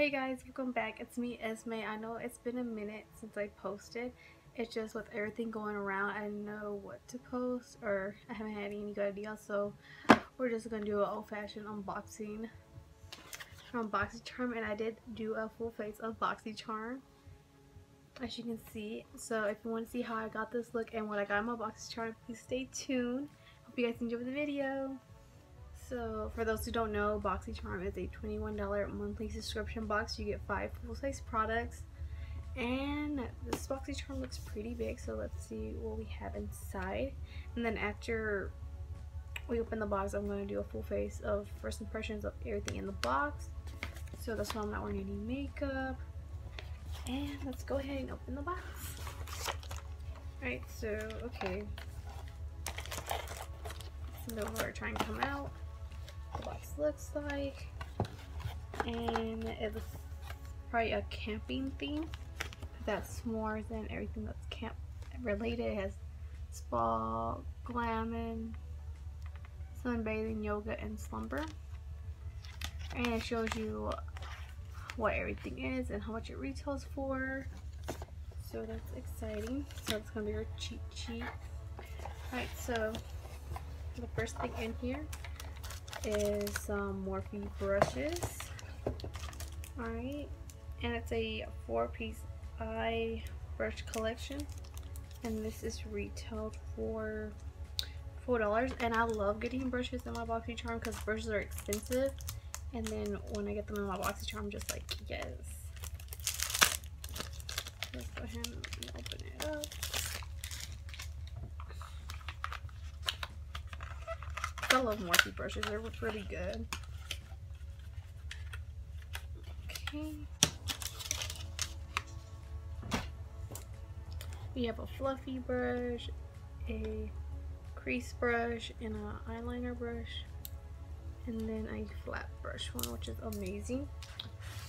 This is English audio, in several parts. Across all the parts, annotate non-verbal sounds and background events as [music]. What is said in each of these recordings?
Hey guys, welcome back. It's me, Esme. I know it's been a minute since I posted. It's just with everything going around, I know what to post or I haven't had any good ideas. So we're just going to do an old-fashioned unboxing from BoxyCharm. And I did do a full face of BoxyCharm, as you can see. So if you want to see how I got this look and what I got in my BoxyCharm, please stay tuned. Hope you guys enjoy the video. So for those who don't know, BoxyCharm is a $21 monthly subscription box. You get five full-size products. And this BoxyCharm looks pretty big, so let's see what we have inside. And then after we open the box, I'm going to do a full face of first impressions of everything in the box. So that's why I'm not wearing any makeup. And let's go ahead and open the box. Alright, so, okay. Some of trying to come out looks like. And it's probably a camping theme. That's more than everything that's camp related. It has spa, glamming, sunbathing, yoga, and slumber. And it shows you what everything is and how much it retails for. So that's exciting. So it's to be your cheat sheet. Alright, so the first thing in here is some Morphe brushes. Alright, and it's a four piece eye brush collection. And this is retailed for $4. And I love getting brushes in my BoxyCharm because brushes are expensive. And then when I get them in my BoxyCharm, I'm just like, yes. Let's go ahead and open it up. I love Morphe brushes. They're really good. Okay. We have a fluffy brush, a crease brush, and an eyeliner brush. And then a flat brush one, which is amazing.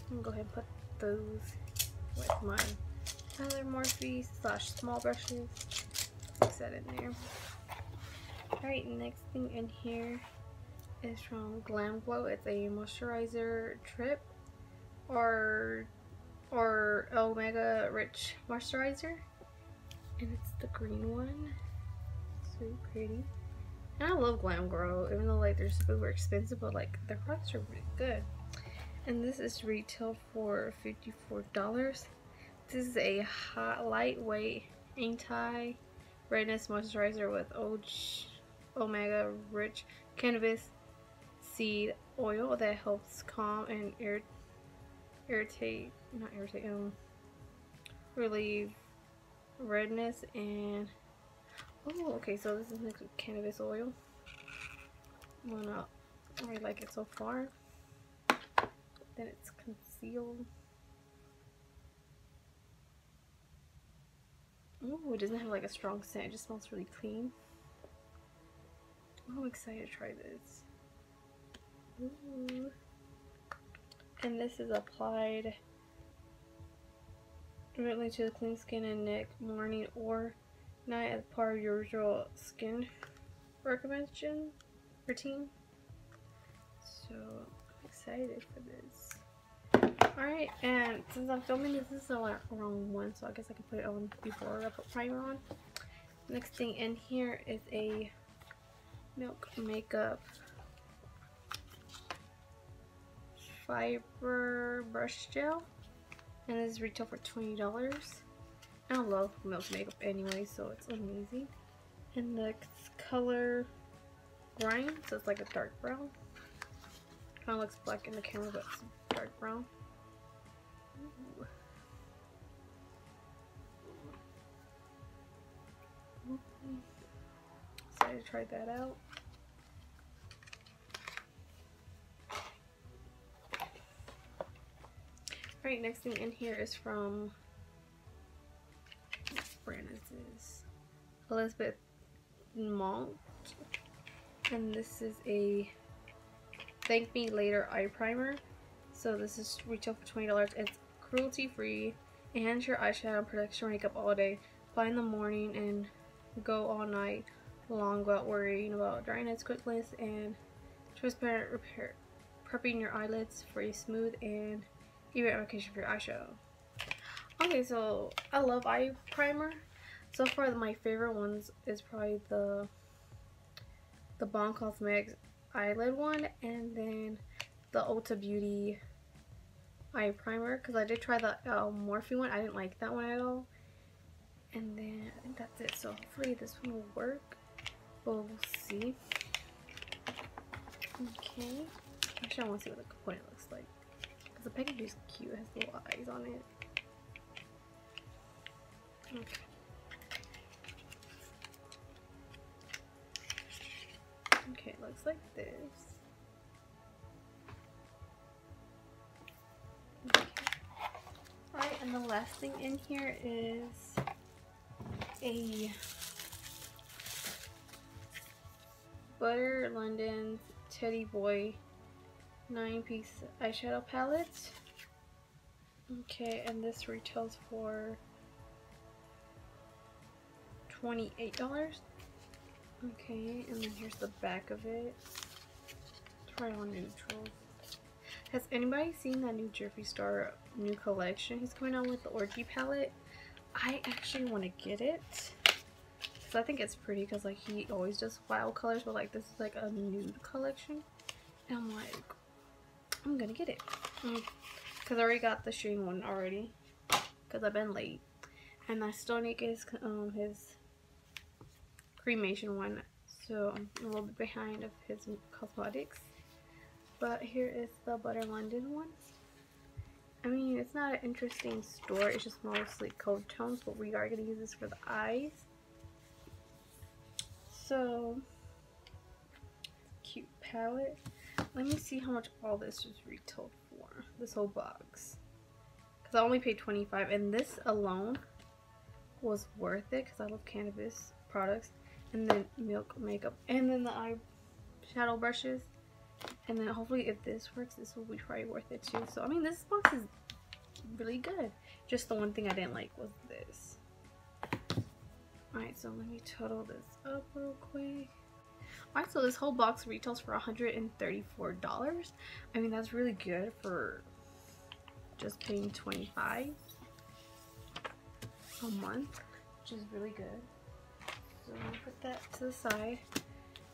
I'm gonna go ahead and put those with my other Morphe slash small brushes. Mix that in there. Alright, next thing in here is from Glam Glow. It's a moisturizer trip or or Omega Rich Moisturizer. And it's the green one. So pretty. And I love Glam Glow, even though like they're super expensive, but like their products are really good. And this is retail for $54. This is a hot, lightweight anti redness moisturizer with OG omega rich cannabis seed oil that helps calm and ir irritate not irritate um relieve redness and oh okay so this is mixed with cannabis oil. I really like it so far then it's concealed. Oh it doesn't have like a strong scent. It just smells really clean I'm excited to try this. Ooh. And this is applied directly to the clean skin and neck morning or night as part of your usual skin recommendation routine. So I'm excited for this. Alright, and since I'm filming this, this is the wrong one, so I guess I can put it on before I put primer on. Next thing in here is a Milk Makeup Fiber Brush Gel. And this is retail for $20. I love Milk Makeup anyway, so it's amazing. And the color Grind, so it's like a dark brown. Kind of looks black in the camera, but it's dark brown. Ooh. Excited to try that out. Alright, next thing in here is from what brand is this? Elizabeth Mott. And this is a Thank Me Later eye primer. So this is retail for $20. It's cruelty free. Enhance your eyeshadow and protects makeup all day. Apply in the morning and go all night long without worrying about dryness, quickness, and transparent repair. Prepping your eyelids for a smooth and Even application for your eyeshadow. Okay, so I love eye primer. So far, my favorite ones is probably the the Balm Cosmetics eyelid one, and then the Ulta Beauty eye primer. Because I did try the uh, Morphe one, I didn't like that one at all. And then I think that's it. So hopefully this one will work, but we'll see. Okay. Actually, I want to see what the component looks like. Because the package is cute. It has little eyes on it. Okay. Okay, it looks like this. Okay. Alright, and the last thing in here is a Butter London's Teddy Boy 9 piece eyeshadow palette. Okay, and this retails for $28. Okay, and then here's the back of it. Try on neutral. Has anybody seen that new Jeffree Star new collection he's coming out with, the Orgy palette? I actually want to get it. Because I think it's pretty because like he always does wild colors, but like this is like a nude collection. And I'm like, I'm gonna get it. Because mm, I already got the shooting one already. Because I've been late. And I still need his, um, his cremation one. So I'm a little bit behind of his cosmetics. But here is the Butter London one. I mean, it's not an interesting store. It's just mostly cold tones, but we are going to use this for the eyes. So, cute palette. Let me see how much all this is retailed for. This whole box. Because I only paid 25 and this alone was worth it because I love cannabis products. And then milk makeup. And then the eye shadow brushes. And then hopefully if this works, this will be probably worth it too. So, I mean, this box is really good. Just the one thing I didn't like was this. Alright, so let me total this up real quick. Alright, so this whole box retails for $134. I mean, that's really good for just paying 25 a month, which is really good. So I'm gonna put that to the side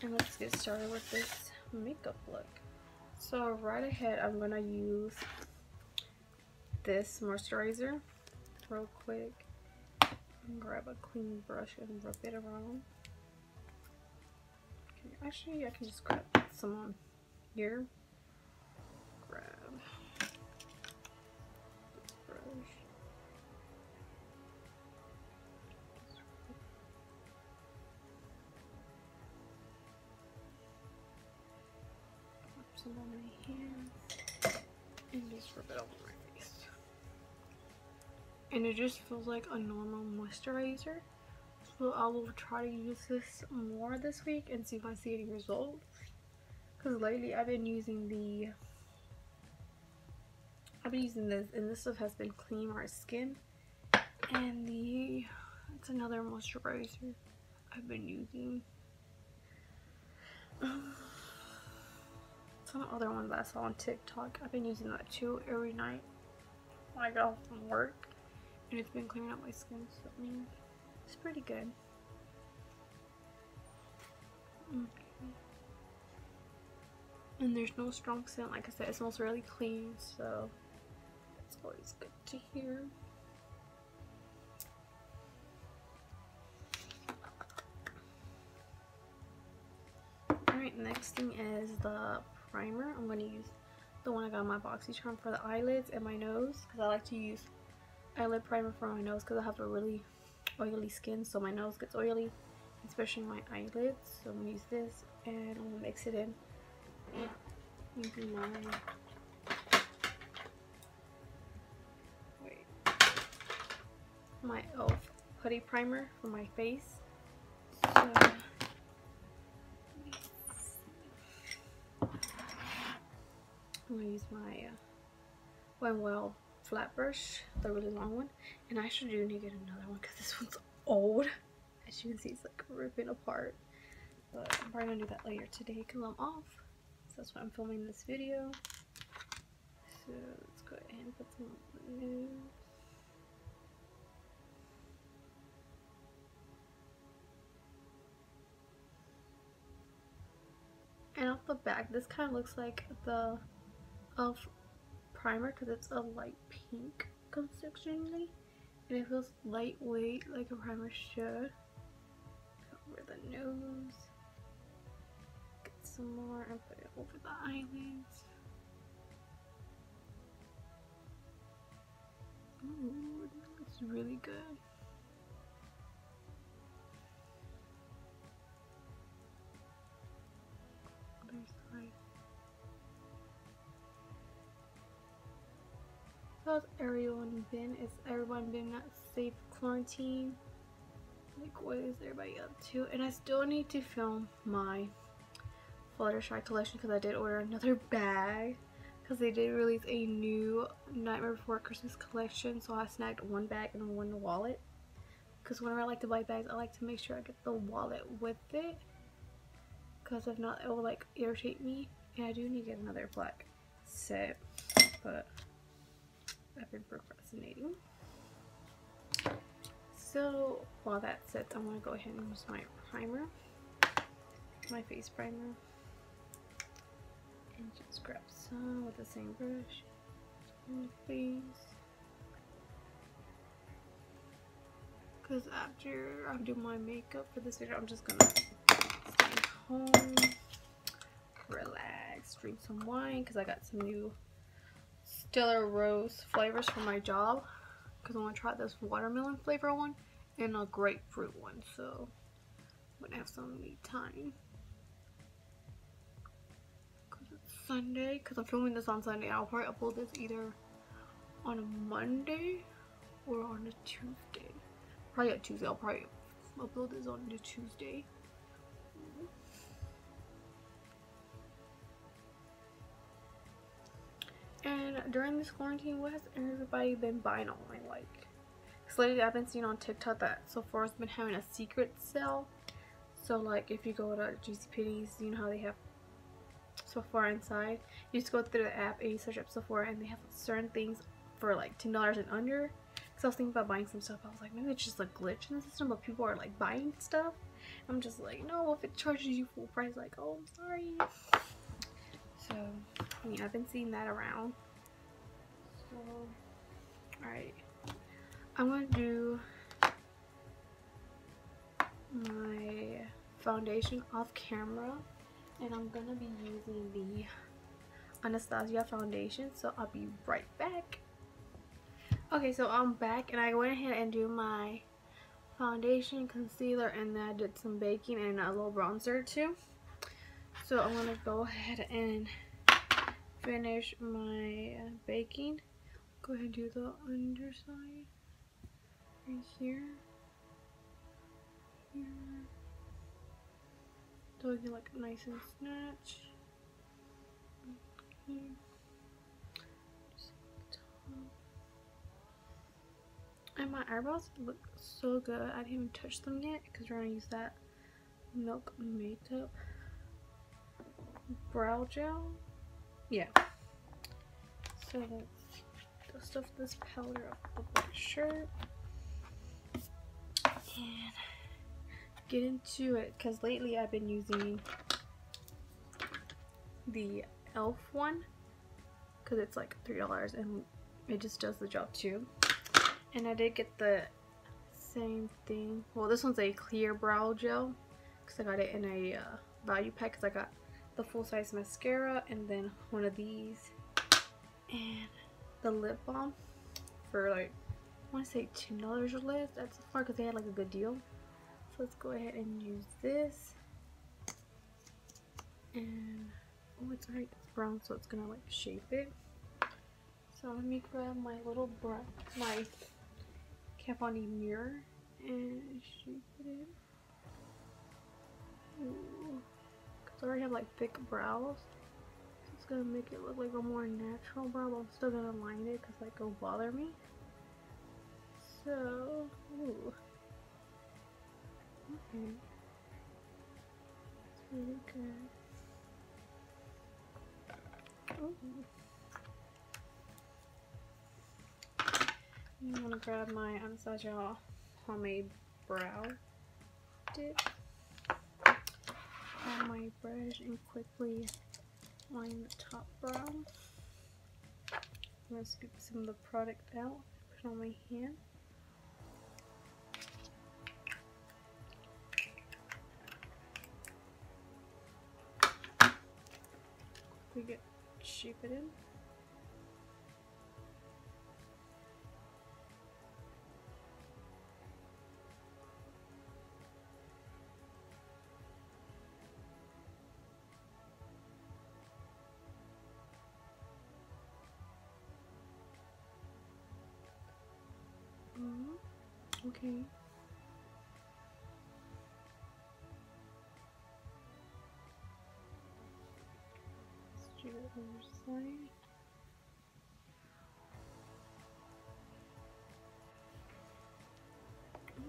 and let's get started with this makeup look. So right ahead, I'm gonna use this moisturizer real quick. Grab a clean brush and rub it around. Okay, actually, I can just grab some on here. Grab this brush. some on my hands and just rub it over my face. And it just feels like a normal moisturizer. So I will try to use this more this week and see if I see any results. Because lately I've been using the I've been using this and this stuff has been clean my skin. And the it's another moisturizer I've been using. [sighs] Some other one that I saw on TikTok. I've been using that too every night when I get off from work. And it's been clearing up my skin, so I mean, it's pretty good. Okay. And there's no strong scent, like I said, it smells really clean, so it's always good to hear. Alright, next thing is the primer. I'm going to use the one I got in my BoxyCharm for the eyelids and my nose because I like to use eyelid primer for my nose because I have a really oily skin so my nose gets oily especially my eyelids so I'm to use this and I'm to mix it in. My my e.l.f. putty primer for my face. So I'm to use my uh, Wet Well flat brush, the really long one. And I actually do need to get another one because this one's old. As you can see, it's like ripping apart. But I'm probably to do that later today because I'm off. So that's why I'm filming this video. So let's go ahead and put some new. And off the back, this kind of looks like the elf primer because it's a light pink consistently. And it feels lightweight like a primer should. Over the nose. Get some more and put it over the eyelids. Ooh, that looks really good. How's everyone been? Is everyone been not safe quarantine? Like what is everybody up to? And I still need to film my Fluttershy collection because I did order another [laughs] bag because they did release a new Nightmare Before Christmas collection so I snagged one bag and one wallet because whenever I like to buy bags I like to make sure I get the wallet with it because if not it will like irritate me and I do need to get another black set but I've been procrastinating. So while that sets, I'm going to go ahead and use my primer, my face primer, and just grab some with the same brush on the face. Because after I do my makeup for this video, I'm just going to stay home, relax, drink some wine because I got some new Stella Rosa flavors for my job because I want to try this watermelon flavor one and a grapefruit one. So I'm gonna have some me time. Cause it's Sunday. Cause I'm filming this on Sunday. I'll probably upload this either on a Monday or on a Tuesday. Probably a Tuesday. I'll probably upload this on a Tuesday. And during this quarantine, what has everybody been buying online? Like, cause lately I've been seeing on TikTok that Sephora's been having a secret sale. So like, if you go to JCPenney's, you know how they have Sephora inside. You just go through the app and you search up Sephora, and they have certain things for like ten dollars and under. Cause I was thinking about buying some stuff. I was like, maybe it's just a glitch in the system, but people are like buying stuff. I'm just like, no, if it charges you full price, like, oh, I'm sorry. So, mean, I've been seeing that around. So, alright. I'm going to do my foundation off camera. And I'm going to be using the Anastasia foundation. So, I'll be right back. Okay, so I'm back and I went ahead and do my foundation, concealer, and then I did some baking and a little bronzer too. So I'm going to go ahead and finish my uh, baking. Go ahead and do the underside right here. Here. So I can like nice and snatch. Okay. And my eyebrows look so good. I didn't even touch them yet because we're going to use that Milk Makeup brow gel. Yeah. So let's dust off this powder off the black shirt. And get into it because lately I've been using the e.l.f. one because it's like $3 and it just does the job too. And I did get the same thing. Well, this one's a clear brow gel because I got it in a uh, value pack because I got the full-size mascara and then one of these and the lip balm for like I want to say $10 or less. That's far because they had like a good deal. So let's go ahead and use this. And oh it's already it's brown so it's gonna like shape it. So let me grab my little brush my D mirror and shape it in. Ooh. So I already have like thick brows. It's gonna make it look like a more natural brow, but I'm still gonna line it because like it'll bother me. So, ooh. Okay. It's really good. Ooh. I'm gonna grab my Anastasia pomade brow dip my brush and quickly line the top brow. I'm gonna scoop some of the product out, put on my hand. Get shape it in. Okay.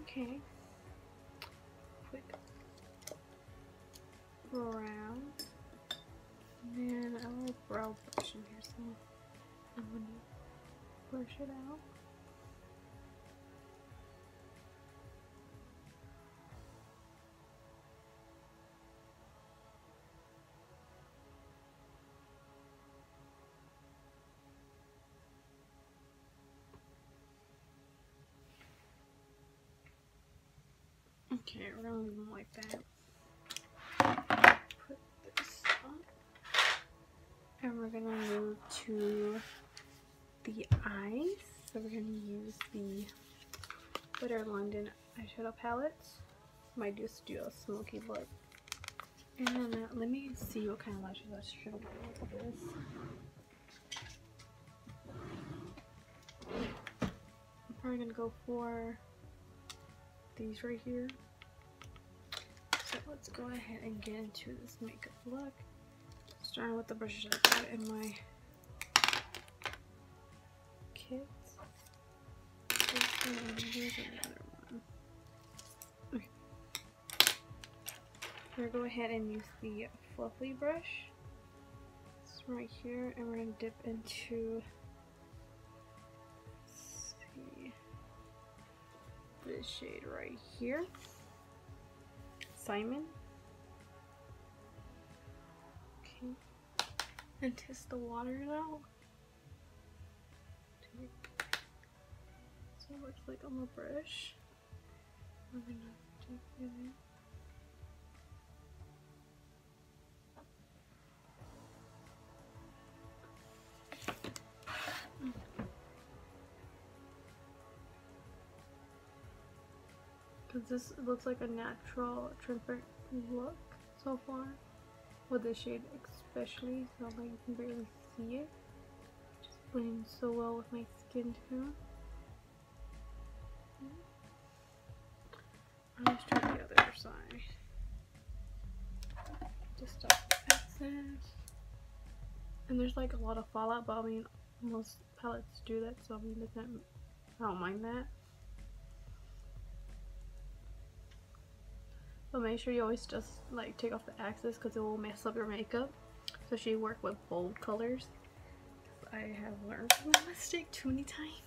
Okay. Quick. And then I brow brush in here, so I'm gonna brush it out. We're gonna like that. Put this up. And we're gonna move to the eyes. So we're gonna use the Butter London eyeshadow palettes. Might just do a smoky look. And uh, let me see what kind of lashes I should wear with this. I'm probably gonna go for these right here. So let's go ahead and get into this makeup look. Starting with the brushes I got in my kit. Here's another one. Okay. We're gonna go ahead and use the fluffy brush. It's right here, and we're gonna dip into this shade right here. Simon. Okay. And test the water out. So looks like on the brush. I'm gonna it Because this looks like a natural transparent look so far. With this shade especially, so like you can barely see it. Just blends so well with my skin tone. Let's try the other side. Just stop the excess. And there's like a lot of fallout, but I mean, most palettes do that, so I mean, I don't mind that. But make sure you always just like take off the excess because it will mess up your makeup. So she work with bold colors. I have learned from my mistake too many times.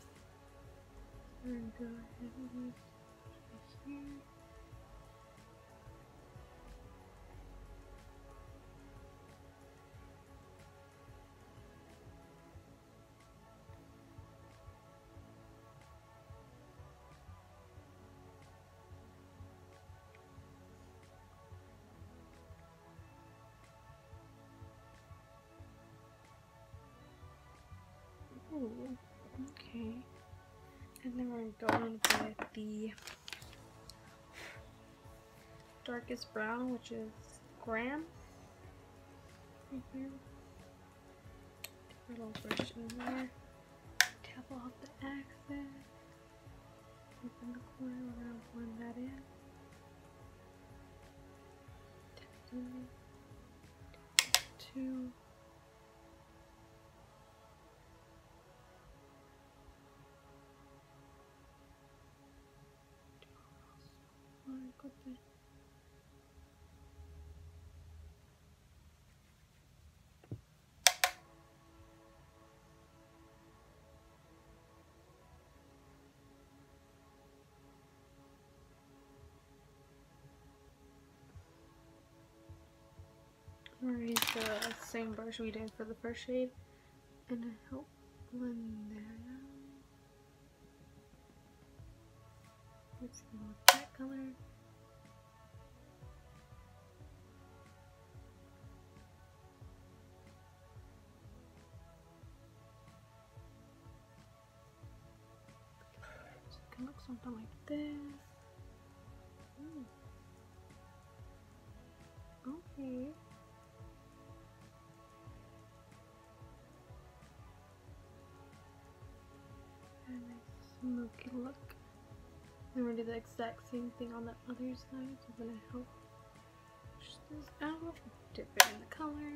Okay. And then we're going with the darkest brown, which is Graham. Right here. A little brush in there. Tap off the accent. Open the corner, we're gonna blend that in. Tap in. Tap two. করবে I'm going to use the same brush we did for the first shade and help blend that out. Let's go with that color. Something like this. Ooh. Okay. A nice smoky look. We're gonna do the exact same thing on the other side. So I'm gonna help push this out, dip it in the color.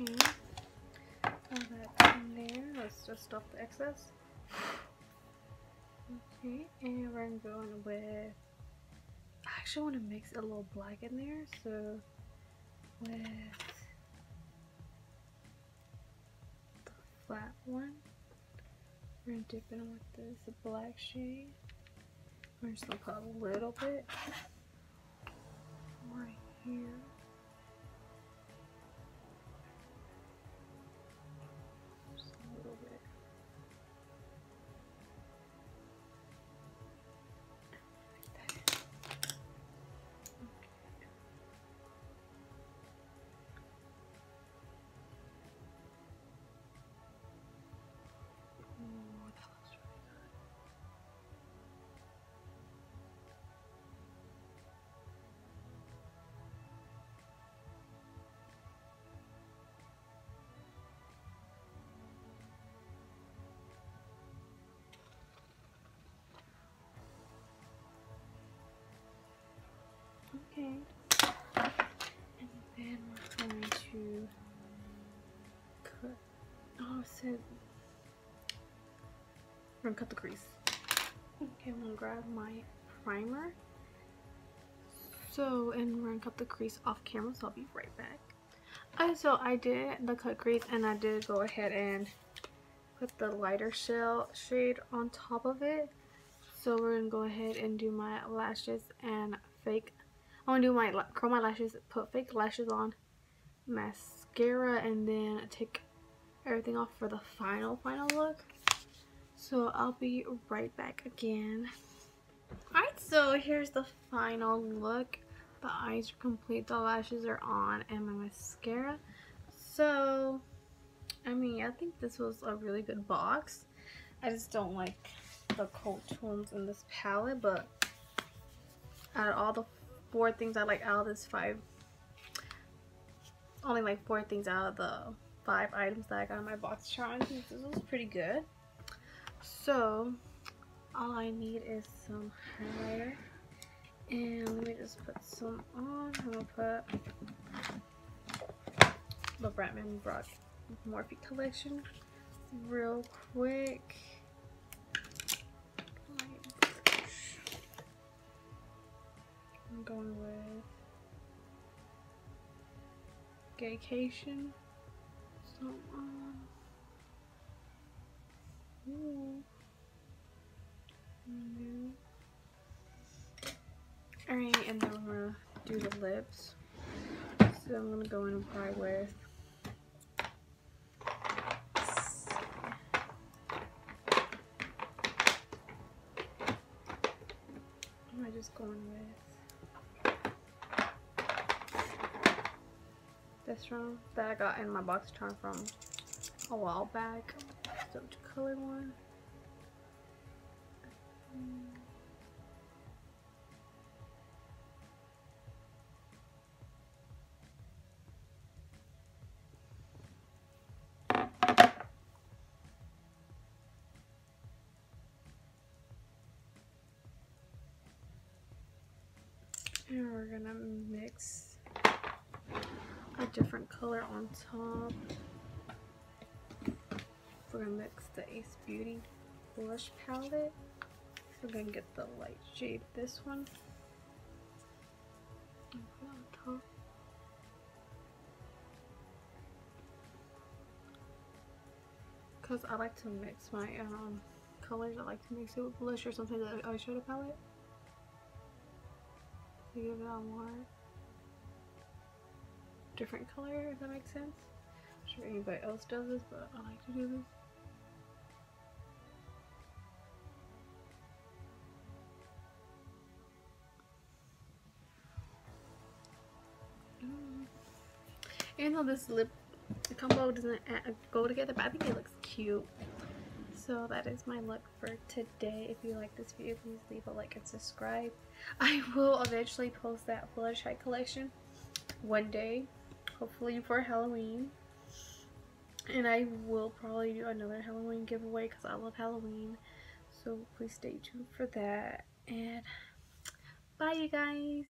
Okay. All that in there. Let's just stuff the excess. Okay, and we're going with. I actually want to mix a little black in there, so with the flat one, we're gonna dip in with this black shade. We're just gonna put a little bit right here. It we're gonna cut the crease. Okay, I'm gonna grab my primer. So, and we're gonna cut the crease off camera, so I'll be right back. Okay, so I did the cut crease and I did go ahead and put the lighter shell shade on top of it. So we're gonna go ahead and do my lashes and fake. I'm gonna do my curl my lashes, put fake lashes on, mascara, and then take everything off for the final final look. So I'll be right back again. Alright, so here's the final look. The eyes are complete, the lashes are on, and my mascara. So, I mean, I think this was a really good box. I just don't like the cold tones in this palette, but out of all the four things I like out of this five, only like four things out of the five items that I got in my box I this was pretty good. So, all I need is some highlighter. And let me just put some on. I'm to put the Bretman Rock Morphe collection real quick. I'm going with Gaycation. Alright, and then we're gonna do the lips. So I'm gonna go in and apply with I just going with this one that I got in my box charm from a while back. So which color one? Mm. And we're gonna mix a different color on top. We're gonna mix the Ace Beauty blush palette. We're gonna get the light shade, this one. On top. Cause I like to mix my um colors. I like to mix it with blush or something like eyeshadow palette. To give it a more different color, if that makes sense. I'm sure anybody else does this, but I like to do this. Mm. Even though this lip combo doesn't go together, but I think it looks cute. So that is my look for today. If you like this video, please leave a like and subscribe. I will eventually post that blush high collection one day, hopefully for Halloween. And I will probably do another Halloween giveaway because I love Halloween. So please stay tuned for that. And bye you guys.